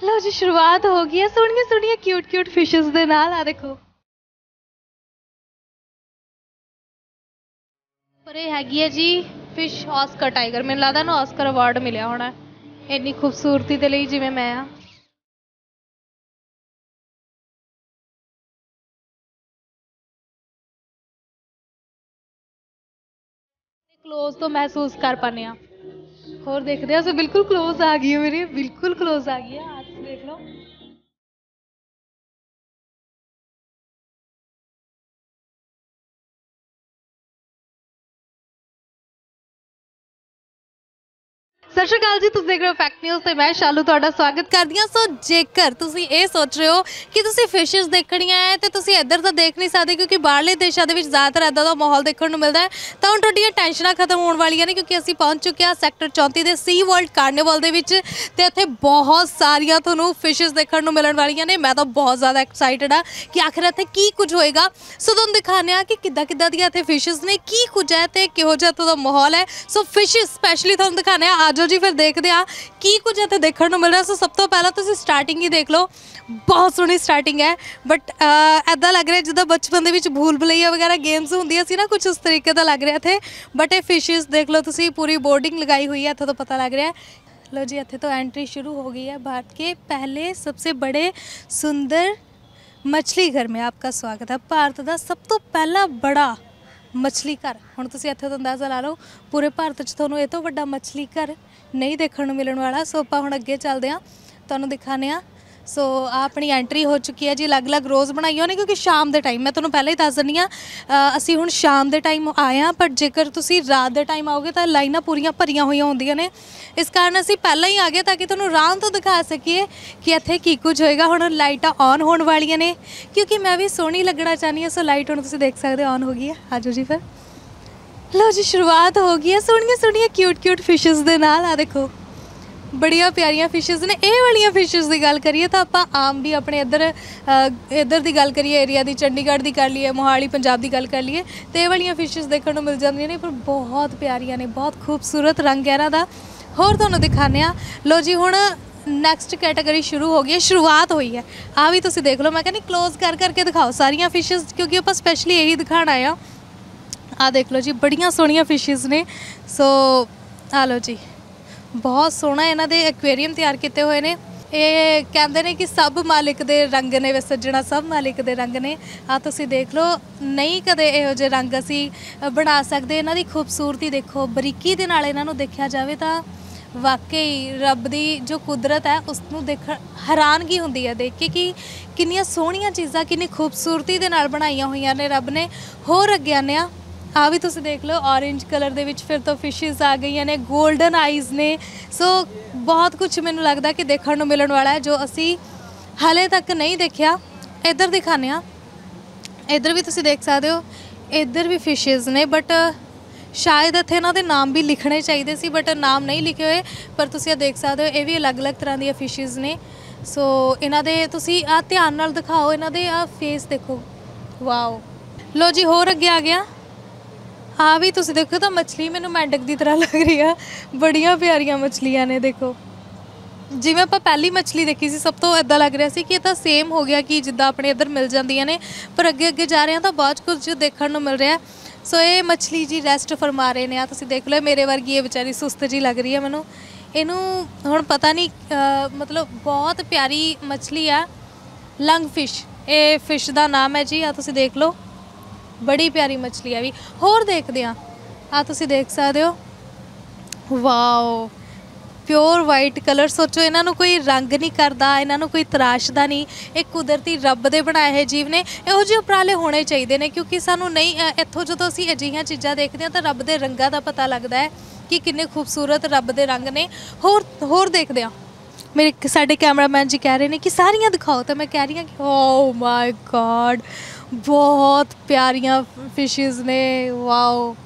ਲਓ ਜੀ, ਸ਼ੁਰੂਆਤ ਹੋ ਗਈ ਹੈ। ਸੋਹਣੀਆਂ ਸੋਹਣੀਆਂ ਕਿਊਟ ਕਿਊਟ ਫਿਸ਼ਸ ਦੇ ਨਾਲ। ਆ ਦੇਖੋ। ਪਰ ਇਹ ਹੈਗੀ ਹੈ ਜੀ ਫਿਸ਼ ਆਸਕਰ ਟਾਈਗਰ ਮੈਨੂੰ ਲੱਗਦਾ ਨਾ ਆਸਕਰ ਅਵਾਰਡ ਮਿਲਿਆ ਹੋਣਾ। ਇੰਨੀ ਖੂਬਸੂਰਤੀ ਦੇ ਲਈ ਜਿਵੇਂ ਮੈਂ ਆ। ਕਲੋਜ਼ ਤੋਂ ਮਹਿਸੂਸ ਕਰ ਪਾਨੇ ਆ ਹੋਰ ਦੇਖਦੇ ਆ ਸੋ ਬਿਲਕੁਲ ਕਲੋਜ਼ ਆ ਗਈ ਹੈ ਮੇਰੇ। ਬਿਲਕੁਲ ਕਲੋਜ਼ ਆ ਗਈ ਹੈ। ਸਤਿ ਸ਼੍ਰੀ ਅਕਾਲ ਜੀ, ਤੁਸੀਂ ਦੇਖ ਰਹੇ ਹੋ ਫੈਕਟ ਨਿਊਜ਼ ਤੇ ਮੈਂ ਸ਼ਾਲੂ ਤੁਹਾਡਾ ਸਵਾਗਤ ਕਰਦੀ ਹਾਂ। ਸੋ ਜੇਕਰ ਤੁਸੀਂ ਇਹ ਸੋਚ ਰਹੇ ਹੋ ਕਿ ਤੁਸੀਂ ਫਿਸ਼ਸ ਦੇਖਣੀਆਂ ਹੈ ਤੇ ਤੁਸੀਂ ਇੱਧਰ ਤਾਂ ਦੇਖ ਨਹੀਂ ਸਕਦੇ ਕਿਉਂਕਿ ਬਾਹਰਲੇ ਦੇਸ਼ਾਂ ਦੇ ਵਿੱਚ ਜ਼ਿਆਦਾਤਰ ਇਦਾਂ ਦਾ ਮਾਹੌਲ ਦੇਖਣ ਨੂੰ ਮਿਲਦਾ ਹੈ, ਤਾਂ ਹੁਣ ਤੁਹਾਡੀਆਂ ਟੈਨਸ਼ਨਾਂ ਖਤਮ ਹੋਣ ਵਾਲੀਆਂ ਨੇ ਕਿਉਂਕਿ ਅਸੀਂ ਪਹੁੰਚ ਚੁੱਕੇ ਹਾਂ ਸੈਕਟਰ 34 ਦੇ ਸੀ ਵਰਲਡ ਕਾਰਨੀਵਲ ਦੇ ਵਿੱਚ ਤੇ ਇੱਥੇ ਬਹੁਤ ਸਾਰੀਆਂ ਤੁਹਾਨੂੰ ਫਿਸ਼ਸ ਦੇਖਣ ਨੂੰ ਮਿਲਣ ਵਾਲੀਆਂ ਨੇ। ਮੈਂ ਤਾਂ ਬਹੁਤ ਜ਼ਿਆਦਾ ਐਕਸਾਈਟਡ ਆ ਕਿ ਆਖਿਰ ਇੱਥੇ ਕੀ ਕੁਝ ਹੋਏਗਾ। ਸੋ ਤੁਹਾਨੂੰ ਦਿਖਾਉਂਦੇ ਆ ਕਿ ਕਿੱਦਾਂ ਕਿੱਦਾਂ ਦੀਆਂ ਇੱਥੇ ਫਿਸ਼ਸ ਨੇ, ਕੀ ਕੁਝ ਹੈ ਤੇ ਕਿਹੋ ਜਿਹਾ ਇੱਥੋਂ ਦਾ ਮਾਹੌਲ ਹੈ। ਸੋ ਫਿਸ਼ਸ ਸਪੈਸ਼ਲੀ ਤੁਹਾਨੂੰ ਦਿਖਾਉਂਦੇ ਆ ਆਜੋ ਜੀ ਫਿਰ ਦੇਖਦੇ ਆ ਕੀ ਕੁਝ ਇੱਥੇ ਦੇਖਣ ਨੂੰ ਮਿਲ ਰਿਹਾ ਸੋ ਸਭ ਤੋਂ ਪਹਿਲਾਂ ਤੁਸੀਂ ਸਟਾਰਟਿੰਗ ਹੀ ਦੇਖ ਲਓ ਬਹੁਤ ਸੋਹਣੀ ਸਟਾਰਟਿੰਗ ਹੈ ਬਟ ਐਦਾਂ ਲੱਗ ਰਿਹਾ ਜਿੱਦਾਂ ਬਚਪਨ ਦੇ ਵਿੱਚ ਭੂਲ ਭੁਲਈਆ ਵਗੈਰਾ ਗੇਮਸ ਹੁੰਦੀਆਂ ਸੀ ਨਾ ਕੁਝ ਉਸ ਤਰੀਕੇ ਦਾ ਲੱਗ ਰਿਹਾ ਇੱਥੇ ਬਟ ਇਹ ਫਿਸ਼ਸ ਦੇਖ ਲਓ ਤੁਸੀਂ ਪੂਰੀ ਬੋਰਡਿੰਗ ਲਗਾਈ ਹੋਈ ਹੈ ਇੱਥੋਂ ਤੋਂ ਪਤਾ ਲੱਗ ਰਿਹਾ ਹੈ लो जी ਇੱਥੇ तो एंट्री शुरू हो गई है भारत के पहले सबसे बड़े सुंदर ਮੱਛਲੀ ਘਰ में आपका स्वागत है ਭਾਰਤ ਦਾ ਸਭ ਤੋਂ ਪਹਿਲਾ ਬੜਾ ਮੱਛਲੀ ਘਰ ਹੁਣ ਤੁਸੀਂ ਇੱਥੇ ਤੋਂ ਅੰਦਾਜ਼ਾ ਲਾ ਲਓ ਪੂਰੇ ਭਾਰਤ 'ਚ ਤੁਹਾਨੂੰ ਇਹ ਤੋਂ ਵੱਡਾ ਮੱਛਲੀ ਘਰ ਨਹੀਂ ਦੇਖਣ ਨੂੰ ਮਿਲਣ ਵਾਲਾ। ਸੋ ਆਪਾਂ ਹੁਣ ਅੱਗੇ ਚੱਲਦੇ ਹਾਂ। ਤੁਹਾਨੂੰ ਦਿਖਾਣੇ ਆ ਸੋ ਆ ਆਪਣੀ ਐਂਟਰੀ ਹੋ ਚੁੱਕੀ ਹੈ ਜੀ। ਅਲੱਗ-ਅਲੱਗ ਰੋਜ਼ ਬਣਾਈਆਂ ਨੇ ਕਿਉਂਕਿ ਸ਼ਾਮ ਦੇ ਟਾਈਮ ਮੈਂ ਤੁਹਾਨੂੰ ਪਹਿਲਾਂ ਹੀ ਦੱਸ ਦਿੰਦੀ ਆ ਅਸੀਂ ਹੁਣ ਸ਼ਾਮ ਦੇ ਟਾਈਮ ਆਏ ਆ ਪਰ ਜੇਕਰ ਤੁਸੀਂ ਰਾਤ ਦੇ ਟਾਈਮ ਆਓਗੇ ਤਾਂ ਲਾਈਨਾਂ ਪੂਰੀਆਂ ਭਰੀਆਂ ਹੋਈਆਂ ਹੁੰਦੀਆਂ ਨੇ। ਇਸ ਕਾਰਨ ਅਸੀਂ ਪਹਿਲਾਂ ਹੀ ਆ ਗਏ ਤਾਂ ਕਿ ਤੁਹਾਨੂੰ ਰਾਤ ਤੋਂ ਦਿਖਾ ਸਕੀਏ ਕਿ ਇੱਥੇ ਕੀ ਕੁਝ ਹੋਏਗਾ। ਹੁਣ ਲਾਈਟਾਂ ਆਨ ਹੋਣ ਵਾਲੀਆਂ ਨੇ। ਕਿਉਂਕਿ ਮੈਂ ਵੀ ਸੋਹਣੀ ਲੱਗਣਾ ਚਾਹਨੀ ਹਾਂ। ਸੋ ਲਾਈਟ ਹੁਣ ਤੁਸੀਂ ਦੇਖ ਸਕਦੇ ਹੋ ਆਨ ਹੋ ਗਈ ਹੈ। ਆਜੋ ਜੀ ਫਿਰ। ਲਓ ਜੀ, ਸ਼ੁਰੂਆਤ ਹੋ ਗਈ ਹੈ। ਸੋਹਣੀਆਂ ਸੋਹਣੀਆਂ ਕਿਊਟ ਕਿਊਟ ਫਿਸ਼ਸ ਦੇ ਨਾਲ। ਆ ਦੇਖੋ, ਬੜੀਆਂ ਪਿਆਰੀਆਂ ਫਿਸ਼ਸ ਨੇ। ਇਹ ਵਾਲੀਆਂ ਫਿਸ਼ਸ ਦੀ ਗੱਲ ਕਰੀਏ ਤਾਂ ਆਪਾਂ ਆਮ ਵੀ ਆਪਣੇ ਇੱਧਰ ਇੱਧਰ ਦੀ ਗੱਲ ਕਰੀਏ ਏਰੀਆ ਦੀ, ਚੰਡੀਗੜ੍ਹ ਦੀ ਕਰ ਲਈਏ, ਮੋਹਾਲੀ, ਪੰਜਾਬ ਦੀ ਗੱਲ ਕਰ ਲਈਏ, ਤੇ ਇਹ ਵਾਲੀਆਂ ਫਿਸ਼ਸ ਦੇਖਣ ਨੂੰ ਮਿਲ ਜਾਂਦੀਆਂ ਨੇ, ਪਰ ਬਹੁਤ ਪਿਆਰੀਆਂ ਨੇ, ਬਹੁਤ ਖੂਬਸੂਰਤ ਰੰਗ ਹੈ ਇਹਨਾਂ ਦਾ। ਹੋਰ ਤੁਹਾਨੂੰ ਦਿਖਾਉਂਦੇ ਆ ਲੋ ਜੀ, ਹੁਣ ਨੈਕਸਟ ਕੈਟਾਗਰੀ ਸ਼ੁਰੂ ਹੋ ਗਈ ਹੈ, ਸ਼ੁਰੂਆਤ ਹੋਈ ਹੈ। ਆ ਵੀ ਤੁਸੀਂ ਦੇਖ ਲਓ। ਮੈਂ ਕਹਿੰਦੀ ক্লোਜ਼ ਕਰ ਕਰਕੇ ਦਿਖਾਓ ਸਾਰੀਆਂ ਫਿਸ਼ਸ ਕਿਉਂਕਿ ਆਪਾਂ ਸਪੈਸ਼ਲੀ ਇਹੀ ਦਿਖਾਣ ਆ ਆ ਦੇਖ ਲਓ ਜੀ, ਬੜੀਆਂ ਸੋਹਣੀਆਂ ਫਿਸ਼ਸ ਨੇ। ਸੋ ਆ ਲਓ ਜੀ, ਬਹੁਤ ਸੋਹਣਾ ਇਹਨਾਂ ਦੇ ਐਕੁਆਰੀਅਮ ਤਿਆਰ ਕੀਤੇ ਹੋਏ ਨੇ। ਇਹ ਕਹਿੰਦੇ ਨੇ ਕਿ ਸਭ ਮਾਲਿਕ ਦੇ ਰੰਗ ਨੇ, ਵੇ ਸੱਜਣਾ ਸਭ ਮਾਲਿਕ ਦੇ ਰੰਗ ਨੇ। ਆ ਤੁਸੀਂ ਦੇਖ ਲਓ, ਨਹੀਂ ਕਦੇ ਇਹੋ ਜਿਹੇ ਰੰਗ ਅਸੀਂ ਬਣਾ ਸਕਦੇ। ਇਹਨਾਂ ਦੀ ਖੂਬਸੂਰਤੀ ਦੇਖੋ, ਬਰੀਕੀ ਦੇ ਨਾਲ ਇਹਨਾਂ ਨੂੰ ਦੇਖਿਆ ਜਾਵੇ ਤਾਂ ਵਾਕਈ ਰੱਬ ਦੀ ਜੋ ਕੁਦਰਤ ਹੈ ਉਸ ਨੂੰ ਦੇਖ ਹੈਰਾਨਗੀ ਹੁੰਦੀ ਹੈ। ਦੇਖ ਕੇ ਕਿ ਕਿੰਨੀਆਂ ਸੋਹਣੀਆਂ ਚੀਜ਼ਾਂ, ਕਿੰਨੀ ਖੂਬਸੂਰਤੀ ਦੇ ਨਾਲ ਬਣਾਈਆਂ ਹੋਈਆਂ ਨੇ ਰੱਬ ਨੇ। ਹੋਰ ਅੱਗੇ ਆਉਂਦੇ ਹਾਂ। ਆ ਵੀ ਤੁਸੀਂ ਦੇਖ ਲਓ, orange ਕਲਰ ਦੇ ਵਿੱਚ ਫਿਰ ਤੋਂ ਫਿਸ਼ਸ ਆ ਗਈਆਂ ਨੇ 골ਡਨ ਆਈਜ਼ ਨੇ। ਸੋ ਬਹੁਤ ਕੁਝ ਮੈਨੂੰ ਲੱਗਦਾ ਕਿ ਦੇਖਣ ਨੂੰ ਮਿਲਣ ਵਾਲਾ ਹੈ, ਜੋ ਅਸੀਂ ਹਾਲੇ ਤੱਕ ਨਹੀਂ ਦੇਖਿਆ। ਇੱਧਰ ਦਿਖਾਉਂਦੇ ਆ ਇੱਧਰ ਵੀ ਤੁਸੀਂ ਦੇਖ ਸਕਦੇ ਹੋ, ਇੱਧਰ ਵੀ ਫਿਸ਼ਸ ਨੇ ਬਟ ਸ਼ਾਇਦ ਇੱਥੇ ਇਹਨਾਂ ਦੇ ਨਾਮ ਵੀ ਲਿਖਣੇ ਚਾਹੀਦੇ ਸੀ ਬਟ ਨਾਮ ਨਹੀਂ ਲਿਖੇ ਹੋਏ। ਪਰ ਤੁਸੀਂ ਇਹ ਦੇਖ ਸਕਦੇ ਹੋ, ਇਹ ਵੀ ਅਲੱਗ-ਅਲੱਗ ਤਰ੍ਹਾਂ ਦੀਆਂ ਫਿਸ਼ਸ ਨੇ। ਸੋ ਇਹਨਾਂ ਦੇ ਤੁਸੀਂ ਆ ਧਿਆਨ ਨਾਲ ਦਿਖਾਓ, ਇਹਨਾਂ ਦੇ ਆ ਫੇਸ ਦੇਖੋ। ਵਾਓ ਲੋ ਜੀ, ਹੋਰ ਅੱਗੇ ਆ ਗਿਆ। ਹਾਂ ਵੀ ਤੁਸੀਂ ਦੇਖੋ ਤਾਂ ਮੱਛਲੀ ਮੈਨੂੰ ਮੈਂਡਕ ਦੀ ਤਰ੍ਹਾਂ ਲੱਗ ਰਹੀ ਆ। ਬੜੀਆਂ ਪਿਆਰੀਆਂ ਮੱਛਲੀਆਂ ਨੇ, ਦੇਖੋ। ਜਿਵੇਂ ਆਪਾਂ ਪਹਿਲੀ ਮੱਛਲੀ ਦੇਖੀ ਸੀ, ਸਭ ਤੋਂ ਇਦਾਂ ਲੱਗ ਰਿਹਾ ਸੀ ਕਿ ਇਹ ਤਾਂ ਸੇਮ ਹੋ ਗਿਆ ਕਿ ਜਿੱਦਾਂ ਆਪਣੇ ਇੱਧਰ ਮਿਲ ਜਾਂਦੀਆਂ ਨੇ, ਪਰ ਅੱਗੇ ਅੱਗੇ ਜਾ ਰਹੇ ਹਾਂ ਤਾਂ ਬਹੁਤ ਕੁਝ ਦੇਖਣ ਨੂੰ ਮਿਲ ਰਿਹਾ। ਸੋ ਇਹ ਮੱਛਲੀ ਜੀ ਰੈਸਟ ਫਰਮਾ ਰਹੇ ਨੇ ਆ ਤੁਸੀਂ ਦੇਖ ਲਓ ਮੇਰੇ ਵਰਗੀ ਇਹ ਵਿਚਾਰੀ ਸੁਸਤ ਜੀ ਲੱਗ ਰਹੀ ਹੈ ਮੈਨੂੰ। ਇਹਨੂੰ ਹੁਣ ਪਤਾ ਨਹੀਂ ਮਤਲਬ ਬਹੁਤ ਪਿਆਰੀ ਮੱਛਲੀ ਆ, ਲੰਗ ਫਿਸ਼। ਇਹ ਫਿਸ਼ ਦਾ ਨਾਮ ਹੈ ਜੀ ਆ ਤੁਸੀਂ ਦੇਖ ਲਓ। ਬੜੀ ਪਿਆਰੀ ਮੱਛਲੀ ਆ ਵੀ। ਹੋਰ ਦੇਖਦੇ ਆ ਆ ਤੁਸੀਂ ਦੇਖ ਸਕਦੇ ਹੋ। ਵਾਓ। ਪਿਓਰ ਵਾਈਟ ਕਲਰ ਸੋਚੋ, ਇਹਨਾਂ ਨੂੰ ਕੋਈ ਰੰਗ ਨਹੀਂ ਕਰਦਾ, ਇਹਨਾਂ ਨੂੰ ਕੋਈ ਤਰਾਸ਼ਦਾ ਨਹੀਂ। ਇਹ ਕੁਦਰਤੀ ਰੱਬ ਦੇ ਬਣਾਏ ਹੋਏ ਜੀਵ ਨੇ। ਇਹੋ ਜਿਹੇ ਉਪਰਾਲੇ ਹੋਣੇ ਚਾਹੀਦੇ ਨੇ, ਕਿਉਂਕਿ ਸਾਨੂੰ ਨਹੀਂ ਇੱਥੋਂ ਜਦੋਂ ਅਸੀਂ ਅਜਿਹੀਆਂ ਚੀਜ਼ਾਂ ਦੇਖਦੇ ਹਾਂ, ਤਾਂ ਰੱਬ ਦੇ ਰੰਗਾਂ ਦਾ ਪਤਾ ਲੱਗਦਾ ਹੈ ਕਿ ਕਿੰਨੇ ਖੂਬਸੂਰਤ ਰੱਬ ਦੇ ਰੰਗ ਨੇ। ਹੋਰ ਹੋਰ ਦੇਖਦੇ ਹਾਂ। ਮੇਰੇ ਸਾਡੇ ਕੈਮਰਾਮੈਨ ਜੀ ਕਹਿ ਰਹੇ ਨੇ ਕਿ ਸਾਰੀਆਂ ਦਿਖਾਓ, ਤਾਂ ਮੈਂ ਕਹਿ ਰਹੀ ਹਾਂ ਕਿ ਓ ਮਾਈ ਗॉड ਬਹੁਤ ਪਿਆਰੀਆਂ ਫਿਸ਼ਸ ਨੇ ਵਾਓ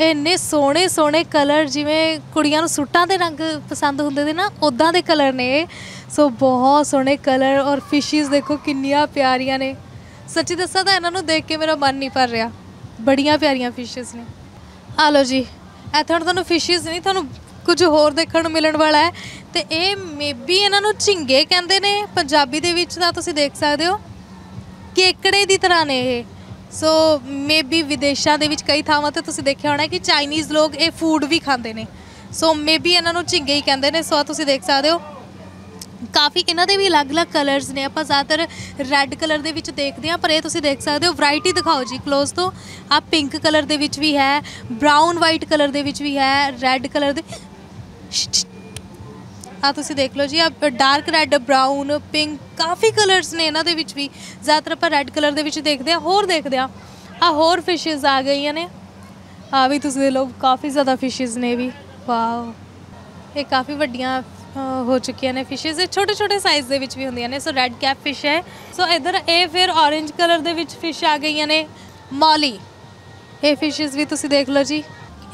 ਇੰਨੇ ਸੋਹਣੇ ਸੋਹਣੇ ਕਲਰ ਜਿਵੇਂ ਕੁੜੀਆਂ ਨੂੰ ਸੂਟਾਂ ਦੇ ਰੰਗ ਪਸੰਦ ਹੁੰਦੇ ਨੇ ਨਾ ਉਦਾਂ ਦੇ ਕਲਰ ਨੇ ਇਹ। ਸੋ ਬਹੁਤ ਸੋਹਣੇ ਕਲਰ ਔਰ ਫਿਸ਼ਸ ਦੇਖੋ ਕਿੰਨੀਆਂ ਪਿਆਰੀਆਂ ਨੇ। ਸੱਚੀ ਦੱਸਾਂ ਤਾਂ ਇਹਨਾਂ ਨੂੰ ਦੇਖ ਕੇ ਮੇਰਾ ਮਨ ਨਹੀਂ ਭਰ ਰਿਹਾ। ਬੜੀਆਂ ਪਿਆਰੀਆਂ ਫਿਸ਼ਸ ਨੇ। ਆ ਲਓ ਜੀ ਇੱਥੇ ਹੁਣ ਤੁਹਾਨੂੰ ਫਿਸ਼ਸ ਨਹੀਂ, ਤੁਹਾਨੂੰ ਕੁਝ ਹੋਰ ਦੇਖਣ ਨੂੰ ਮਿਲਣ ਵਾਲਾ ਹੈ। ਤੇ ਇਹ ਮੇਬੀ ਇਹਨਾਂ ਨੂੰ ਝਿੰਗੇ ਕਹਿੰਦੇ ਨੇ, ਪੰਜਾਬੀ ਦੇ ਵਿੱਚ ਤਾਂ ਤੁਸੀਂ ਦੇਖ ਸਕਦੇ ਹੋ। ਕੇਕੜੇ ਦੀ ਤਰ੍ਹਾਂ ਨੇ ਇਹ। ਸੋ ਮੇਬੀ ਵਿਦੇਸ਼ਾਂ ਦੇ ਵਿੱਚ ਕਈ ਥਾਵਾਂ ਤੇ ਤੁਸੀਂ ਦੇਖਿਆ ਹੋਣਾ ਕਿ ਚਾਈਨੀਜ਼ ਲੋਕ ਇਹ ਫੂਡ ਵੀ ਖਾਂਦੇ ਨੇ। ਸੋ ਮੇਬੀ ਇਹਨਾਂ ਨੂੰ ਝਿੰਗੇ ਹੀ ਕਹਿੰਦੇ ਨੇ। ਸੋ ਆਹ ਤੁਸੀਂ ਦੇਖ ਸਕਦੇ ਹੋ। ਕਾਫੀ ਇਹਨਾਂ ਦੇ ਵੀ ਅਲੱਗ-ਅਲੱਗ ਕਲਰਸ ਨੇ। ਆਪਾਂ ਜ਼ਿਆਦਾਤਰ ਰੈੱਡ ਕਲਰ ਦੇ ਵਿੱਚ ਦੇਖਦੇ ਹਾਂ, ਪਰ ਇਹ ਤੁਸੀਂ ਦੇਖ ਸਕਦੇ ਹੋ। ਵੈਰਾਈਟੀ ਦਿਖਾਓ ਜੀ ক্লোਜ਼ ਤੋਂ। ਆ ਪਿੰਕ ਕਲਰ ਦੇ ਵਿੱਚ ਵੀ ਹੈ ਬ੍ਰਾਊਨ ਵਾਈਟ ਕਲਰ ਦੇ ਵਿੱਚ ਵੀ ਹੈ ਰੈੱਡ ਕਲਰ ਦੇ। ਆ ਤੁਸੀਂ ਦੇਖ ਲਓ ਜੀ, ਆ ਡਾਰਕ ਰੈੱਡ ਬ੍ਰਾਊਨ ਪਿੰਕ ਕਾਫੀ ਕਲਰਸ ਨੇ ਇਹਨਾਂ ਦੇ ਵਿੱਚ ਵੀ। ਜ਼ਿਆਦਾਤਰ ਆਪਾਂ ਰੈੱਡ ਕਲਰ ਦੇ ਵਿੱਚ ਦੇਖਦੇ ਆ ਹੋਰ ਦੇਖਦੇ ਆ ਆ ਹੋਰ ਫਿਸ਼ਸ ਆ ਗਈਆਂ ਨੇ। ਆ ਵੀ ਤੁਸੀਂ ਦੇਖ ਲਓ, ਕਾਫੀ ਜ਼ਿਆਦਾ ਫਿਸ਼ਸ ਨੇ ਇਹ ਵੀ। ਵਾਓ ਇਹ ਕਾਫੀ ਵੱਡੀਆਂ ਹੋ ਚੁੱਕੀਆਂ ਨੇ ਫਿਸ਼ਸ ਇਹ ਛੋਟੇ ਛੋਟੇ ਸਾਈਜ਼ ਦੇ ਵਿੱਚ ਵੀ ਹੁੰਦੀਆਂ ਨੇ। ਸੋ ਰੈੱਡ ਕੈਪ ਫਿਸ਼ ਹੈ। ਸੋ ਇਧਰ ਇਹ ਫਿਰ orange ਕਲਰ ਦੇ ਵਿੱਚ ਫਿਸ਼ ਆ ਗਈਆਂ ਨੇ। ਮੌਲੀ ਇਹ ਫਿਸ਼ਸ ਵੀ ਤੁਸੀਂ ਦੇਖ ਲਓ ਜੀ।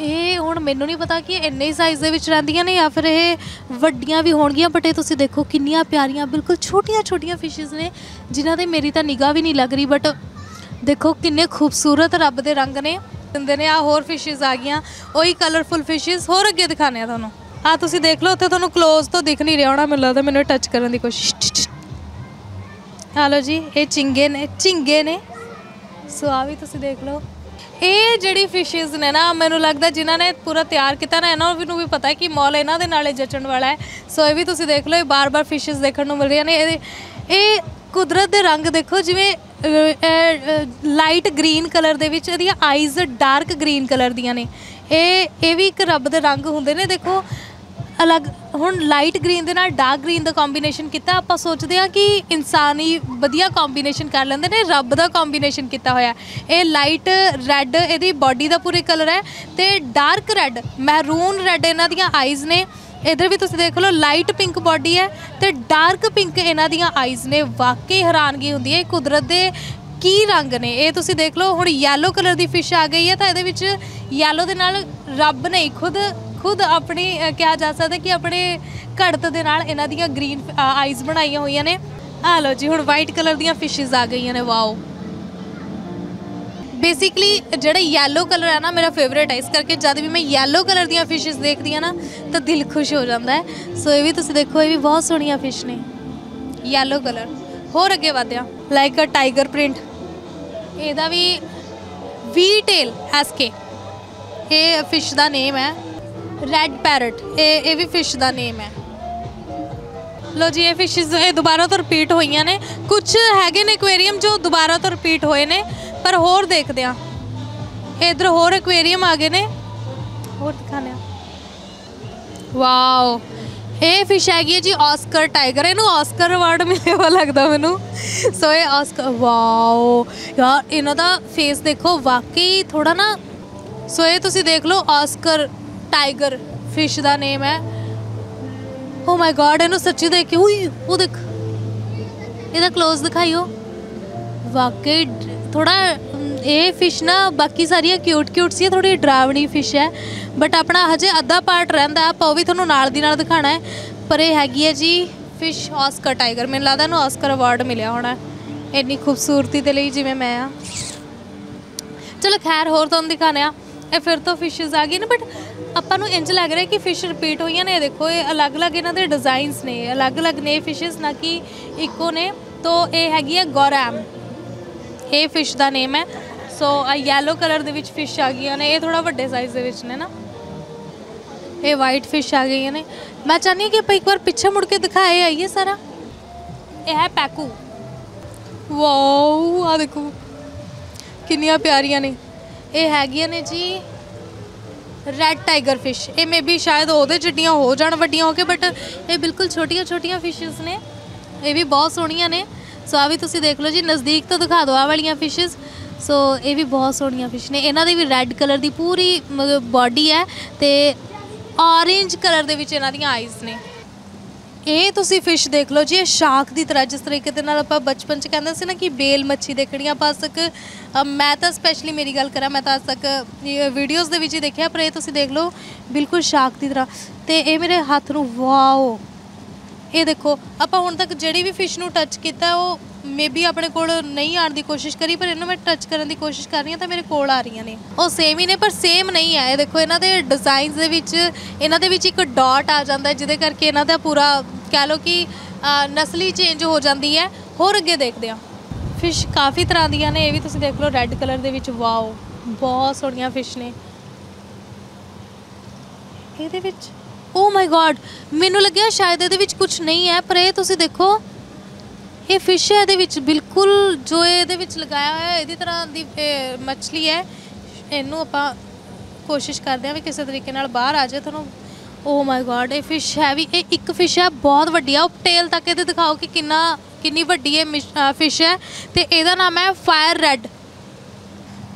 ਇਹ ਹੁਣ ਮੈਨੂੰ ਨਹੀਂ ਪਤਾ ਕਿ ਇੰਨੇ ਹੀ ਸਾਈਜ਼ ਦੇ ਵਿੱਚ ਰਹਿੰਦੀਆਂ ਨੇ ਜਾਂ ਫਿਰ ਇਹ ਵੱਡੀਆਂ ਵੀ ਹੋਣਗੀਆਂ ਬਟ ਇਹ ਤੁਸੀਂ ਦੇਖੋ ਕਿੰਨੀਆਂ ਪਿਆਰੀਆਂ, ਬਿਲਕੁਲ ਛੋਟੀਆਂ ਛੋਟੀਆਂ ਫਿਸ਼ਸ ਨੇ, ਜਿਨ੍ਹਾਂ ਦੇ ਮੇਰੀ ਤਾਂ ਨਿਗਾਹ ਵੀ ਨਹੀਂ ਲੱਗ ਰਹੀ ਬਟ ਦੇਖੋ ਕਿੰਨੇ ਖੂਬਸੂਰਤ ਰੱਬ ਦੇ ਰੰਗ ਨੇ, ਦਿੰਦੇ ਨੇ ਆ ਹੋਰ ਫਿਸ਼ਸ ਆ ਗਈਆਂ, ਉਹੀ ਕਲਰਫੁਲ ਫਿਸ਼ਸ ਹੋਰ ਅੱਗੇ ਦਿਖਾਣੇ ਆ ਤੁਹਾਨੂੰ। ਆ ਤੁਸੀਂ ਦੇਖ ਲਓ, ਉੱਥੇ ਤੁਹਾਨੂੰ ক্লোਜ਼ ਤੋਂ ਦਿਖ ਨਹੀਂ ਰਿਹਾ ਹੋਣਾ, ਮੈਨੂੰ ਲੱਗਦਾ ਮੈਨੂੰ ਟੱਚ ਕਰਨ ਦੀ ਕੋਸ਼ਿਸ਼ ਹਾਲੋ ਜੀ, ਇਹ ਚਿੰਗੇ ਨੇ ਚਿੰਗੇ ਨੇ। ਸੋ ਆ ਵੀ ਤੁਸੀਂ ਦੇਖ ਲਓ। ਇਹ ਜਿਹੜੀ ਫਿਸ਼ਸ ਨੇ ਨਾ, ਮੈਨੂੰ ਲੱਗਦਾ ਜਿਨ੍ਹਾਂ ਨੇ ਪੂਰਾ ਤਿਆਰ ਕੀਤਾ ਨਾ, ਇਹਨਾਂ ਨੂੰ ਵੀ ਪਤਾ ਹੈ ਕਿ ਮੌਲ ਇਹਨਾਂ ਦੇ ਨਾਲੇ ਜਚਣ ਵਾਲਾ ਹੈ। ਸੋ ਇਹ ਵੀ ਤੁਸੀਂ ਦੇਖ ਲਓ, ਇਹ ਬਾਰ-ਬਾਰ ਫਿਸ਼ਸ ਦੇਖਣ ਨੂੰ ਮਿਲ ਰਹੀਆਂ ਨੇ। ਇਹਦੇ ਇਹ ਕੁਦਰਤ ਦੇ ਰੰਗ ਦੇਖੋ, ਜਿਵੇਂ ਲਾਈਟ ਗ੍ਰੀਨ ਕਲਰ ਦੇ ਵਿੱਚ ਇਹਦੀਆਂ ਆਈਜ਼ ਡਾਰਕ ਗ੍ਰੀਨ ਕਲਰ ਦੀਆਂ ਨੇ। ਇਹ ਇਹ ਵੀ ਇੱਕ ਰੱਬ ਦੇ ਰੰਗ ਹੁੰਦੇ ਨੇ, ਦੇਖੋ। ਅਲੱਗ, ਹੁਣ ਲਾਈਟ ਗ੍ਰੀਨ ਦੇ ਨਾਲ ਡਾਰਕ ਗ੍ਰੀਨ ਦਾ ਕੰਬੀਨੇਸ਼ਨ ਕੀਤਾ, ਆਪਾਂ ਸੋਚਦੇ ਹਾਂ ਕਿ ਇਨਸਾਨ ਹੀ ਵਧੀਆ ਕੰਬੀਨੇਸ਼ਨ ਕਰ ਲੈਂਦੇ ਨੇ, ਰੱਬ ਦਾ ਕੰਬੀਨੇਸ਼ਨ ਕੀਤਾ ਹੋਇਆ ਇਹ ਲਾਈਟ ਰੈੱਡ ਇਹਦੀ ਬਾਡੀ ਦਾ ਪੂਰੇ ਕਲਰ ਹੈ ਤੇ ਡਾਰਕ ਰੈੱਡ ਮਹਿਰੂਨ ਰੈੱਡ ਇਹਨਾਂ ਦੀਆਂ ਆਈਜ਼ ਨੇ। ਇਧਰ ਵੀ ਤੁਸੀਂ ਦੇਖ ਲਓ ਲਾਈਟ ਪਿੰਕ ਬਾਡੀ ਹੈ ਤੇ ਡਾਰਕ ਪਿੰਕ ਇਹਨਾਂ ਦੀਆਂ ਆਈਜ਼ ਨੇ। ਵਾਕਈ ਹੈਰਾਨਗੀ ਹੁੰਦੀ ਹੈ, ਇਹ ਕੁਦਰਤ ਦੇ ਕੀ ਰੰਗ ਨੇ। ਇਹ ਤੁਸੀਂ ਦੇਖ ਲਓ, ਹੁਣ ਯੈਲੋ ਕਲਰ ਦੀ ਫਿਸ਼ ਆ ਗਈ ਹੈ ਤਾਂ ਇਹਦੇ ਵਿੱਚ ਯੈਲੋ ਦੇ ਨਾਲ ਰੱਬ ਨੇ ਖੁਦ ਖੁਦ ਆਪਣੀ ਕਿਹਾ ਜਾ ਸਕਦਾ ਕਿ ਆਪਣੇ ਘੜਤ ਦੇ ਨਾਲ ਇਹਨਾਂ ਦੀਆਂ ਗ੍ਰੀਨ ਆਈਜ਼ ਬਣਾਈਆਂ ਹੋਈਆਂ ਨੇ। ਆ ਲਓ ਜੀ, ਹੁਣ ਵਾਈਟ ਕਲਰ ਦੀਆਂ ਫਿਸ਼ਸ ਆ ਗਈਆਂ ਨੇ ਵਾਓ ਬੇਸਿਕਲੀ ਜਿਹੜਾ ਯੈਲੋ ਕਲਰ ਹੈ ਨਾ, ਮੇਰਾ ਫੇਵਰੇਟ ਹੈ ਇਸ ਕਰਕੇ ਜਦ ਵੀ ਮੈਂ ਯੈਲੋ ਕਲਰ ਦੀਆਂ ਫਿਸ਼ਸ ਦੇਖਦੀ ਹਾਂ ਨਾ, ਤਾਂ ਦਿਲ ਖੁਸ਼ ਹੋ ਜਾਂਦਾ ਹੈ। ਸੋ ਇਹ ਵੀ ਤੁਸੀਂ ਦੇਖੋ, ਇਹ ਵੀ ਬਹੁਤ ਸੋਹਣੀਆਂ ਫਿਸ਼ ਨੇ। ਯੈਲੋ ਕਲਰ ਹੋਰ ਅੱਗੇ ਵਧਿਆ ਲਾਈਕ ਅ ਟਾਈਗਰ ਪ੍ਰਿੰਟ ਇਹਦਾ ਵੀ ਵੀ ਟੇਲ ਐਸਕੇ ਇਹ ਫਿਸ਼ ਦਾ ਨੇਮ ਹੈ। ਰੈੱਡ ਪੈਰਟ ਇਹ ਇਹ ਵੀ ਫਿਸ਼ ਦਾ ਨੇਮ ਹੈ। ਲੋ ਜੀ, ਇਹ ਫਿਸ਼ਸ ਇਹ ਦੁਬਾਰਾ ਤੋਂ ਰਿਪੀਟ ਹੋਈਆਂ ਨੇ। ਕੁਝ ਹੈਗੇ ਨੇ ਐਕੁਆਰੀਅਮ ਜੋ ਦੁਬਾਰਾ ਤੋਂ ਰਿਪੀਟ ਹੋਏ ਨੇ, ਪਰ ਹੋਰ ਦੇਖਦੇ ਆ ਇਧਰ ਹੋਰ ਐਕੁਆਰੀਅਮ ਆ ਗਏ ਨੇ। ਹੋਰ ਦਿਖਾਣੇ ਆ ਵਾਓ ਇਹ ਫਿਸ਼ ਹੈਗੀ ਹੈ ਜੀ ਆਸਕਰ ਟਾਈਗਰ ਇਹਨੂੰ ਆਸਕਰ ਅਵਾਰਡ ਮਿਲਿਆ ਹੋਇਆ ਲੱਗਦਾ ਮੈਨੂੰ। ਸੋ ਇਹ ਆਸਕਰ ਵਾਓ ਯਾਰ, ਇਹਨਾਂ ਦਾ ਫੇਸ ਦੇਖੋ, ਵਾਕਈ ਥੋੜਾ ਨਾ ਸੋ ਇਹ ਤੁਸੀਂ ਦੇਖ ਲਓ ਆਸਕਰ ਟਾਈਗਰ ਫਿਸ਼ ਦਾ ਨੇਮ ਹੈ। ਓ ਮਾਈ ਗॉड ਇਹਨੂੰ ਸੱਚੀ ਦੇਖ ਕੇ, ਉਈ, ਉਹ ਦੇਖ। ਇਹਦਾ ক্লোਜ਼ ਦਿਖਾਈਓ। ਵਾਕਈ ਥੋੜਾ ਇਹ ਫਿਸ਼ ਨਾ, ਬਾਕੀ ਸਾਰੀਆਂ ਕਿਊਟ ਕਿਊਟ ਸੀ ਥੋੜੀ ਡਰਾਵਣੀ ਫਿਸ਼ ਹੈ। ਬਟ ਆਪਣਾ ਹਜੇ ਅੱਧਾ ਪਾਰਟ ਰਹਿੰਦਾ, ਆਪਾਂ ਉਹ ਵੀ ਤੁਹਾਨੂੰ ਨਾਲ ਦੀ ਨਾਲ ਦਿਖਾਣਾ ਹੈ। ਪਰ ਇਹ ਹੈਗੀ ਹੈ ਜੀ ਫਿਸ਼ ਆਸਕਰ ਟਾਈਗਰ ਮੈਨੂੰ ਲੱਗਦਾ ਇਹਨੂੰ ਆਸਕਰ ਅਵਾਰਡ ਮਿਲਿਆ ਹੋਣਾ ਇੰਨੀ ਖੂਬਸੂਰਤੀ ਦੇ ਲਈ ਜਿਵੇਂ ਮੈਂ ਆ। ਚਲੋ ਖੈਰ, ਹੋਰ ਤੁਹਾਨੂੰ ਦਿਖਾਣੇ ਆ ਇਹ ਫਿਰ ਤੋਂ ਫਿਸ਼ਸ ਆ ਗਈ ਨਾ ਬਟ ਆਪਾਂ ਨੂੰ ਇੰਜ ਲੱਗ ਰਿਹਾ ਕਿ ਫਿਸ਼ ਰਿਪੀਟ ਹੋਈਆਂ ਨੇ ਇਹ ਦੇਖੋ ਇਹ ਅਲੱਗ-ਅਲੱਗ ਇਹਨਾਂ ਦੇ ਡਿਜ਼ਾਈਨਸ ਨੇ, ਅਲੱਗ-ਅਲੱਗ ਨੇ ਫਿਸ਼ਸ ਨਾ ਕਿ ਇੱਕੋ ਨੇ। ਤੋਂ ਇਹ ਹੈਗੀ ਹੈ ਗੋਰੈਮ। ਇਹ ਫਿਸ਼ ਦਾ ਨੇਮ ਹੈ। ਸੋ ਆ ਯੈਲੋ ਕਲਰ ਦੇ ਵਿੱਚ ਫਿਸ਼ ਆ ਗਈਆਂ ਨੇ। ਇਹ ਥੋੜਾ ਵੱਡੇ ਸਾਈਜ਼ ਦੇ ਵਿੱਚ ਨੇ ਨਾ। ਇਹ ਵਾਈਟ ਫਿਸ਼ ਆ ਗਈਆਂ ਨੇ। ਮੈਂ ਚਾਹਨੀ ਕਿ ਆਪਾਂ ਇੱਕ ਵਾਰ ਪਿੱਛੇ ਮੁੜ ਕੇ ਦਿਖਾਏ, ਆਈਏ ਸਾਰਾ। ਇਹ ਹੈ ਪੈਕੂ। ਵਾਓ ਆ ਦੇਖੋ। ਕਿੰਨੀਆਂ ਪਿਆਰੀਆਂ ਨੇ। ਇਹ ਹੈਗੀਆਂ ਨੇ ਜੀ ਰੈੱਡ ਟਾਈਗਰ ਫਿਸ਼ ਇਹ ਮੇਬੀ ਸ਼ਾਇਦ ਉਹਦੇ ਜਿੱਡੀਆਂ ਹੋ ਜਾਣ, ਵੱਡੀਆਂ ਹੋ ਕੇ ਬਟ ਇਹ ਬਿਲਕੁਲ ਛੋਟੀਆਂ ਛੋਟੀਆਂ ਫਿਸ਼ਸ ਨੇ। ਇਹ ਵੀ ਬਹੁਤ ਸੋਹਣੀਆਂ ਨੇ। ਸੋ ਆ ਵੀ ਤੁਸੀਂ ਦੇਖ ਲਓ ਜੀ, ਨਜ਼ਦੀਕ ਤੋਂ ਦਿਖਾ ਦਿਓ ਆ ਵਾਲੀਆਂ ਫਿਸ਼ਸ ਸੋ ਇਹ ਵੀ ਬਹੁਤ ਸੋਹਣੀਆਂ ਫਿਸ਼ ਨੇ। ਇਹਨਾਂ ਦੀ ਵੀ ਰੈੱਡ ਕਲਰ ਦੀ ਪੂਰੀ ਬਾਡੀ ਹੈ ਤੇ ਔਰੇਂਜ ਕਲਰ ਦੇ ਵਿੱਚ ਇਹਨਾਂ ਦੀਆਂ ਆਈਜ਼ ਨੇ। ਇਹ ਤੁਸੀਂ ਫਿਸ਼ ਦੇਖ ਲਓ ਜੀ, ਇਹ ਸ਼ਾਕ ਦੀ ਤਰ੍ਹਾਂ ਜਿਸ ਤਰੀਕੇ ਦੇ ਨਾਲ ਆਪਾਂ ਬਚਪਨ ਚ ਕਹਿੰਦੇ ਸੀ ਨਾ ਕਿ ਬੇਲ ਮੱਛੀ ਦੇਖਣੀ ਆ ਆਪਾਂ ਅੱਜ ਤੱਕ ਮੈਂ ਤਾਂ ਸਪੈਸ਼ਲੀ ਮੇਰੀ ਗੱਲ ਕਰਾਂ, ਮੈਂ ਤਾਂ ਅੱਜ ਤੱਕ ਵੀਡੀਓਜ਼ ਦੇ ਵਿੱਚ ਹੀ ਦੇਖਿਆ, ਪਰ ਇਹ ਤੁਸੀਂ ਦੇਖ ਲਓ, ਬਿਲਕੁਲ ਸ਼ਾਕ ਦੀ ਤਰ੍ਹਾਂ। ਤੇ ਇਹ ਮੇਰੇ ਹੱਥ ਨੂੰ, ਵਾਓ! ਇਹ ਦੇਖੋ, ਆਪਾਂ ਹੁਣ ਤੱਕ ਜਿਹੜੀ ਵੀ ਫਿਸ਼ ਨੂੰ ਟੱਚ ਕੀਤਾ, ਉਹ ਮੇਬੀ ਆਪਣੇ ਕੋਲ ਨਹੀਂ ਆਉਣ ਦੀ ਕੋਸ਼ਿਸ਼ ਕਰੀ, ਪਰ ਇਹਨੂੰ ਮੈਂ ਟੱਚ ਕਰਨ ਦੀ ਕੋਸ਼ਿਸ਼ ਕਰ ਰਹੀ ਹਾਂ, ਤਾਂ ਮੇਰੇ ਕੋਲ ਆ ਰਹੀਆਂ ਨੇ। ਉਹ ਸੇਮ ਹੀ ਨੇ, ਪਰ ਸੇਮ ਨਹੀਂ ਹੈ। ਇਹ ਦੇਖੋ, ਇਹਨਾਂ ਦੇ ਡਿਜ਼ਾਈਨਸ ਦੇ ਵਿੱਚ, ਇਹਨਾਂ ਦੇ ਵਿੱਚ ਇੱਕ ਡਾਟ ਆ ਜਾਂਦਾ ਜਿਹਦੇ ਕਰਕੇ ਇਹਨਾਂ ਦਾ ਪੂਰਾ ਕਹਿ ਲਓ ਕਿ ਨਸਲੀ ਚੇਂਜ ਹੋ ਜਾਂਦੀ ਹੈ। ਹੋਰ ਅੱਗੇ ਦੇਖਦੇ ਹਾਂ। ਫਿਸ਼ ਕਾਫੀ ਤਰ੍ਹਾਂ ਦੀਆਂ ਨੇ, ਇਹ ਵੀ ਤੁਸੀਂ ਦੇਖ ਲਓ ਰੈੱਡ ਕਲਰ ਦੇ ਵਿੱਚ ਵਾਓ ਬਹੁਤ ਸੋਹਣੀਆਂ ਫਿਸ਼ ਨੇ। ਇਹਦੇ ਵਿੱਚ ਓ ਮਾਈ ਗॉड ਮੈਨੂੰ ਲੱਗਿਆ ਸ਼ਾਇਦ ਇਹਦੇ ਵਿੱਚ ਕੁਝ ਨਹੀਂ ਹੈ, ਪਰ ਇਹ ਤੁਸੀਂ ਦੇਖੋ, ਇਹ ਫਿਸ਼ ਹੈ ਇਹਦੇ ਵਿੱਚ, ਬਿਲਕੁਲ ਜੋ ਇਹਦੇ ਵਿੱਚ ਲਗਾਇਆ ਹੋਇਆ, ਇਹਦੀ ਤਰ੍ਹਾਂ ਦੀ ਮੱਛਲੀ ਹੈ। ਇਹਨੂੰ ਆਪਾਂ ਕੋਸ਼ਿਸ਼ ਕਰਦੇ ਹਾਂ ਵੀ ਕਿਸੇ ਤਰੀਕੇ ਨਾਲ ਬਾਹਰ ਆ ਜਾਏ, ਤੁਹਾਨੂੰ ਓ ਮਾਈ ਗॉड ਇਹ ਫਿਸ਼ ਹੈ ਵੀ, ਇਹ ਇੱਕ ਫਿਸ਼ ਹੈ, ਬਹੁਤ ਵੱਡੀ ਆ। ਉਹ ਟੇਲ ਤੱਕ ਇਹਦੇ ਦਿਖਾਓ ਕਿ ਕਿੰਨਾ, ਕਿੰਨੀ ਵੱਡੀ ਇਹ ਫਿਸ਼ ਹੈ। ਤੇ ਇਹਦਾ ਨਾਮ ਹੈ ਫਾਇਰ ਰੈੱਡ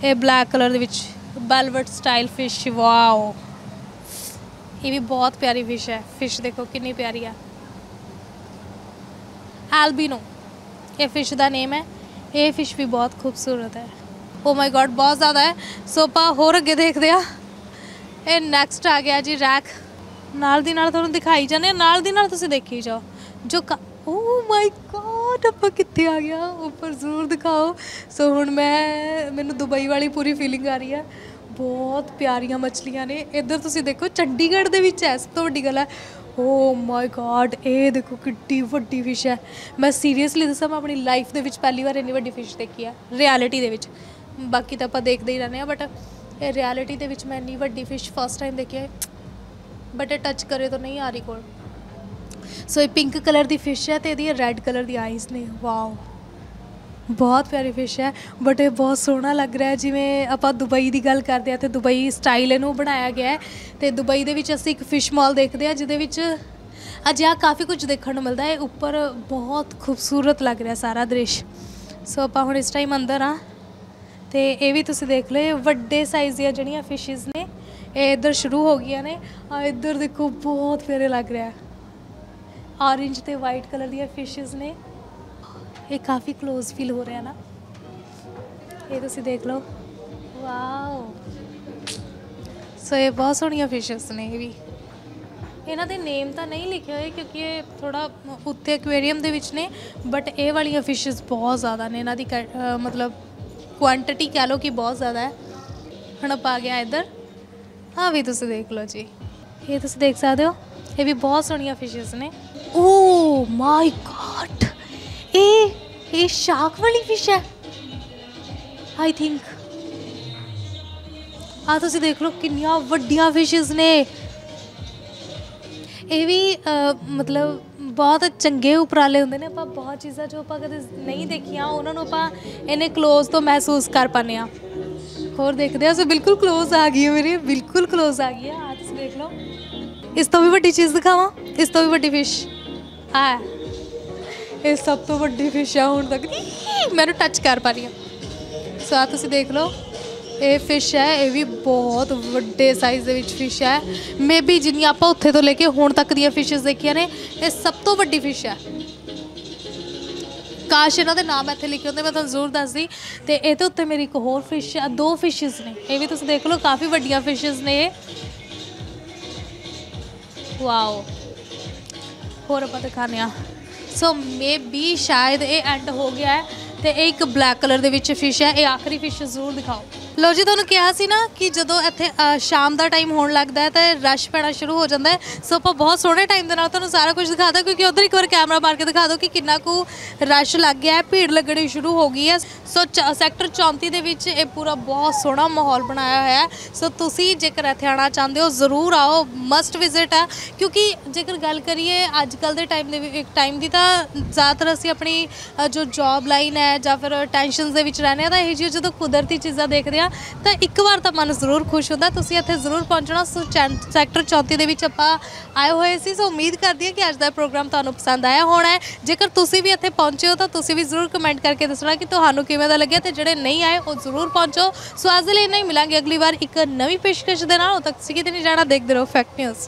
ਇਹ ਬਲੈਕ ਕਲਰ ਦੇ ਵਿੱਚ ਬੈਲਵਟ ਸਟਾਈਲ ਫਿਸ਼ ਵਾਓ ਇਹ ਵੀ ਬਹੁਤ ਪਿਆਰੀ ਫਿਸ਼ ਹੈ। ਫਿਸ਼ ਦੇਖੋ ਕਿੰਨੀ ਪਿਆਰੀ ਆ। ਐਲਬੀਨੋ ਇਹ ਫਿਸ਼ ਦਾ ਨੇਮ ਹੈ। ਇਹ ਫਿਸ਼ ਵੀ ਬਹੁਤ ਖੂਬਸੂਰਤ ਹੈ। ਓ ਮਾਈ ਗॉड ਬਹੁਤ ਜ਼ਿਆਦਾ ਹੈ। ਸੋ ਆਪਾਂ ਹੋਰ ਅੱਗੇ ਦੇਖਦੇ ਆ ਇਹ ਨੈਕਸਟ ਆ ਗਿਆ ਜੀ ਰੈਕ ਨਾਲ ਦੀ ਨਾਲ ਤੁਹਾਨੂੰ ਦਿਖਾਈ ਜਾਂਦੇ ਆ, ਨਾਲ ਦੀ ਨਾਲ ਤੁਸੀਂ ਦੇਖੀ ਜਾਓ। ਜੋ ਓ ਮਾਈ ਗॉड ਆਪਾਂ ਕਿੱਥੇ ਆ ਗਿਆ ਉੱਪਰ ਜ਼ਰੂਰ ਦਿਖਾਓ। ਸੋ ਹੁਣ ਮੈਂ, ਮੈਨੂੰ ਦੁਬਈ ਵਾਲੀ ਪੂਰੀ ਫੀਲਿੰਗ ਆ ਰਹੀ ਹੈ ਬਹੁਤ ਪਿਆਰੀਆਂ ਮੱਛਲੀਆਂ ਨੇ। ਇੱਧਰ ਤੁਸੀਂ ਦੇਖੋ, ਚੰਡੀਗੜ੍ਹ ਦੇ ਵਿੱਚ ਹੈ, ਸਭ ਤੋਂ ਵੱਡੀ ਗੱਲ ਹੈ। ਓ ਮਾਈ ਗॉड ਇਹ ਦੇਖੋ ਕਿੱਡੀ ਵੱਡੀ ਫਿਸ਼ ਹੈ। ਮੈਂ ਸੀਰੀਅਸਲੀ ਦੱਸਾਂ, ਮੈਂ ਆਪਣੀ ਲਾਈਫ ਦੇ ਵਿੱਚ ਪਹਿਲੀ ਵਾਰ ਇੰਨੀ ਵੱਡੀ ਫਿਸ਼ ਦੇਖੀ ਹੈ ਰਿਐਲਿਟੀ ਦੇ ਵਿੱਚ। ਬਾਕੀ ਤਾਂ ਆਪਾਂ ਦੇਖਦੇ ਹੀ ਰਹਿੰਦੇ ਆ ਬਟ ਇਹ ਰਿਐਲਿਟੀ ਦੇ ਵਿੱਚ ਮੈਂ ਇੰਨੀ ਵੱਡੀ ਫਿਸ਼ ਫਸਟ ਟਾਈਮ ਦੇਖੀ ਹੈ ਬਟ ਇਹ ਟੱਚ ਕਰੇ ਤਾਂ ਨਹੀਂ ਆ ਰਹੀ ਕੋਲ। ਸੋ ਇਹ ਪਿੰਕ ਕਲਰ ਦੀ ਫਿਸ਼ ਹੈ ਤੇ ਇਹਦੀ ਰੈੱਡ ਕਲਰ ਦੀ ਆਈਜ਼ ਨੇ। ਵਾਓ ਬਹੁਤ ਪਿਆਰੀ ਫਿਸ਼ ਹੈ ਬਟ ਇਹ ਬਹੁਤ ਸੋਹਣਾ ਲੱਗ ਰਿਹਾ ਜਿਵੇਂ ਆਪਾਂ ਦੁਬਈ ਦੀ ਗੱਲ ਕਰਦੇ ਆ ਤੇ ਦੁਬਈ ਸਟਾਈਲ ਇਹਨੂੰ ਬਣਾਇਆ ਗਿਆ ਹੈ। ਤੇ ਦੁਬਈ ਦੇ ਵਿੱਚ ਅਸੀਂ ਇੱਕ ਫਿਸ਼ ਮਾਲ ਦੇਖਦੇ ਆ ਜਿਹਦੇ ਵਿੱਚ ਅਜਿਹਾ ਕਾਫੀ ਕੁਝ ਦੇਖਣ ਨੂੰ ਮਿਲਦਾ ਹੈ। ਉੱਪਰ ਬਹੁਤ ਖੂਬਸੂਰਤ ਲੱਗ ਰਿਹਾ ਸਾਰਾ ਦ੍ਰਿਸ਼। ਸੋ ਆਪਾਂ ਹੁਣ ਇਸ ਟਾਈਮ ਅੰਦਰ ਆ ਤੇ ਇਹ ਵੀ ਤੁਸੀਂ ਦੇਖ ਲਓ ਵੱਡੇ ਸਾਈਜ਼ ਦੀਆਂ ਜਿਹੜੀਆਂ ਫਿਸ਼ਸ ਨੇ ਇਹ ਇੱਧਰ ਸ਼ੁਰੂ ਹੋ ਗਈਆਂ ਨੇ। ਆ ਇੱਧਰ ਦੇਖੋ, ਬਹੁਤ ਪਿਆਰੇ ਲੱਗ ਰਿਹਾ ਹੈ। ਔਰੇਂਜ ਤੇ ਵਾਈਟ ਕਲਰ ਦੀਆਂ ਫਿਸ਼ਸ ਨੇ। ਇਹ ਕਾਫੀ ক্লোਜ਼ ਫੀਲ ਹੋ ਰਿਹਾ ਨਾ। ਇਹ ਤੁਸੀਂ ਦੇਖ ਲਓ। ਵਾਓ ਸੋ ਇਹ ਬਹੁਤ ਸੋਹਣੀਆਂ ਫਿਸ਼ਸ ਨੇ ਇਹ ਵੀ। ਇਹਨਾਂ ਦੇ ਨੇਮ ਤਾਂ ਨਹੀਂ ਲਿਖੇ ਹੋਏ ਕਿਉਂਕਿ ਇਹ ਥੋੜਾ ਉੱਤੇ ਐਕੁਆਰੀਅਮ ਦੇ ਵਿੱਚ ਨੇ ਬਟ ਇਹ ਵਾਲੀਆਂ ਫਿਸ਼ਸ ਬਹੁਤ ਜ਼ਿਆਦਾ ਨੇ। ਇਹਨਾਂ ਦੀ ਕ- ਮਤਲਬ ਕੁਆਂਟੀਟੀ ਕਹਿ ਲਓ ਕਿ ਬਹੁਤ ਜ਼ਿਆਦਾ ਹੈ। ਹੁਣ ਆਪਾਂ ਆ ਗਿਆ ਇੱਧਰ। ਆ ਵੀ ਤੁਸੀਂ ਦੇਖ ਲਓ ਜੀ। ਇਹ ਤੁਸੀਂ ਦੇਖ ਸਕਦੇ ਹੋ। ਇਹ ਵੀ ਬਹੁਤ ਸੋਹਣੀਆਂ ਫਿਸ਼ਸ ਨੇ। ਓ ਮਾਈ ਗॉड ਇਹ ਇਹ ਸ਼ਾਰਕ ਵਾਲੀ ਫਿਸ਼ ਹੈ। ਆਈ ਥਿੰਕ ਆ ਤੁਸੀਂ ਦੇਖ ਲਓ ਕਿੰਨੀਆਂ ਵੱਡੀਆਂ ਫਿਸ਼ਸ ਨੇ। ਇਹ ਵੀ ਮਤਲਬ ਬਹੁਤ ਚੰਗੇ ਉਪਰਾਲੇ ਹੁੰਦੇ ਨੇ। ਆਪਾਂ ਬਹੁਤ ਚੀਜ਼ਾਂ ਜੋ ਆਪਾਂ ਕਦੇ ਨਹੀਂ ਦੇਖੀਆਂ, ਉਹਨਾਂ ਨੂੰ ਆਪਾਂ ਇਹਨੇ ਕਲੋਜ਼ ਤੋਂ ਮਹਿਸੂਸ ਕਰ ਪਾਨੇ ਆ ਹੋਰ ਦੇਖਦੇ ਆ ਸੋ ਬਿਲਕੁਲ ক্লোਜ਼ ਆ ਗਈ ਹੈ ਮੇਰੇ, ਬਿਲਕੁਲ ক্লোਜ਼ ਆ ਗਈ ਹੈ। ਆ ਤੁਸੀਂ ਦੇਖ ਲਓ। ਇਸ ਤੋਂ ਵੀ ਵੱਡੀ ਚੀਜ਼ ਦਿਖਾਵਾਂ? ਇਸ ਤੋਂ ਵੀ ਵੱਡੀ ਫਿਸ਼ ਆ ਇਹ ਸਭ ਤੋਂ ਵੱਡੀ ਫਿਸ਼ ਆ ਹੁਣ ਤੱਕ। ਮੈਨੂੰ ਟੱਚ ਕਰ ਪਾ ਰਹੀ ਆ। ਸੋ ਆ ਤੁਸੀਂ ਦੇਖ ਲਓ। ਇਹ ਫਿਸ਼ ਹੈ, ਇਹ ਵੀ ਬਹੁਤ ਵੱਡੇ ਸਾਈਜ਼ ਦੇ ਵਿੱਚ ਫਿਸ਼ ਹੈ। ਮੇਬੀ ਜਿੰਨੀ ਆਪਾਂ ਉੱਥੇ ਤੋਂ ਲੈ ਕੇ ਹੁਣ ਤੱਕ ਦੀਆਂ ਫਿਸ਼ਸ ਦੇਖੀਆਂ ਨੇ, ਇਹ ਸਭ ਤੋਂ ਵੱਡੀ ਫਿਸ਼ ਹੈ। ਕਾਸ਼ ਇਹਨਾਂ ਦੇ ਨਾਮ ਇੱਥੇ ਲਿਖੇ ਹੁੰਦੇ, ਮੈਂ ਤੁਹਾਨੂੰ ਜ਼ਰੂਰ ਦੱਸਦੀ। ਤੇ ਇਹਦੇ ਉੱਤੇ ਮੇਰੀ ਇੱਕ ਹੋਰ ਫਿਸ਼ ਆ, ਦੋ ਫਿਸ਼ਸ ਨੇ। ਇਹ ਵੀ ਤੁਸੀਂ ਦੇਖ ਲਓ, ਕਾਫੀ ਵੱਡੀਆਂ ਫਿਸ਼ਸ ਨੇ ਇਹ। ਵਾਓ ਹੋਰ ਆਪਾਂ ਦਿਖਾਉਂਦੇ ਆ ਸੋ ਮੇਬੀ ਸ਼ਾਇਦ ਇਹ ਐਂਡ ਹੋ ਗਿਆ ਹੈ ਤੇ ਇਹ ਇੱਕ ਬਲੈਕ ਕਲਰ ਦੇ ਵਿੱਚ ਫਿਸ਼ ਹੈ। ਇਹ ਆਖਰੀ ਫਿਸ਼ ਜ਼ਰੂਰ ਦਿਖਾਓ। ਲੋ ਜੀ ਤੁਹਾਨੂੰ ਕਿਹਾ ਸੀ ਨਾ ਕਿ ਜਦੋਂ ਇੱਥੇ ਅ, ਸ਼ਾਮ ਦਾ ਟਾਈਮ ਹੋਣ ਲੱਗਦਾ ਹੈ ਤਾਂ ਰਸ਼ ਪੈਣਾ ਸ਼ੁਰੂ ਹੋ ਜਾਂਦਾ ਹੈ। ਸੋ ਆਪਾਂ ਬਹੁਤ ਸੋਹਣੇ ਟਾਈਮ ਦੇ ਨਾਲ ਤੁਹਾਨੂੰ ਸਾਰਾ ਕੁਝ ਦਿਖਾਦਾ ਕਿਉਂਕਿ ਉਧਰ ਇੱਕ ਵਾਰ ਕੈਮਰਾ ਮਾਰ ਕੇ ਦਿਖਾ ਦਿਓ ਕਿ ਕਿੰਨਾ ਕੁ ਰਸ਼ ਲੱਗ ਗਿਆ ਹੈ ਭੀੜ ਲੱਗਣੀ ਸ਼ੁਰੂ ਹੋ ਗਈ ਹੈ। ਸੋ ਚ- ਸੈਕਟਰ 34 ਦੇ ਵਿੱਚ ਇਹ ਪੂਰਾ ਬਹੁਤ ਸੋਹਣਾ ਮਾਹੌਲ ਬਣਾਇਆ ਹੋਇਆ ਹੈ। ਸੋ ਤੁਸੀਂ ਜੇਕਰ ਇੱਥੇ ਆਉਣਾ ਚਾਹੁੰਦੇ ਹੋ ਜ਼ਰੂਰ ਆਓ ਮਸਟ ਵਿਜ਼ਿਟ ਹੈ। ਕਿਉਂਕਿ ਜੇਕਰ ਗੱਲ ਕਰੀਏ ਅੱਜ ਕੱਲ ਦੇ ਟਾਈਮ ਦੇ ਵੀ ਇੱਕ ਟਾਈਮ ਦੀ ਤਾਂ ਜ਼ਿਆਦਾਤਰ ਅਸੀਂ ਆਪਣੀ ਅ, ਜੋ ਜੌਬ ਲਾਈਨ ਹੈ ਜਾਂ ਫਿਰ ਟੈਨਸ਼ਨਸ ਦੇ ਵਿੱਚ ਰਹਿੰਦੇ ਆ ਤਾਂ ਇਹ ਜਿਹੀ ਜਦੋਂ ਕੁਦਰਤੀ ਚੀਜ਼ਾਂ ਦੇਖਦੇ ਆ ਤਾਂ ਇੱਕ ਵਾਰ ਤਾਂ ਮਨ ਜ਼ਰੂਰ ਖੁਸ਼ ਹੁੰਦਾ। ਤੁਸੀਂ ਇੱਥੇ ਜ਼ਰੂਰ ਪਹੁੰਚਣਾ। ਸੋ ਚੈਨ- ਸੈਕਟਰ 34 ਦੇ ਵਿੱਚ ਆਪਾਂ ਆਏ ਹੋਏ ਸੀ। ਸੋ ਉਮੀਦ ਕਰਦੀ ਹਾਂ ਕਿ ਅੱਜ ਦਾ ਪ੍ਰੋਗਰਾਮ ਤੁਹਾਨੂੰ ਪਸੰਦ ਆਇਆ ਹੋਣਾ ਹੈ। ਜੇਕਰ ਤੁਸੀਂ ਵੀ ਇੱਥੇ ਪਹੁੰਚੇ ਹੋ, ਤਾਂ ਤੁਸੀਂ ਵੀ ਜ਼ਰੂਰ ਕਮੈਂਟ ਕਰਕੇ ਦੱਸਣਾ ਕਿ ਤੁਹਾਨੂੰ ਕਿਵੇਂ ਦਾ ਲੱਗਿਆ ਤੇ ਜਿਹੜੇ ਨਹੀਂ ਆਏ, ਉਹ ਜ਼ਰੂਰ ਪਹੁੰਚੋ। ਸੋ ਅੱਜ ਦੇ ਲਈ ਨਹੀਂ ਮਿਲਾਂਗੇ ਅਗਲੀ ਵਾਰ ਇੱਕ ਨਵੀਂ ਪੇਸ਼ਕਸ਼ ਦੇ ਨਾਲ। ਉਦੋਂ ਤੱਕ ਤੁਸੀਂ ਕਿਤੇ ਨਹੀਂ ਜਾਣਾ, ਦੇਖਦੇ ਰਹੋ ਫੈਕਟ ਨਿਊਜ਼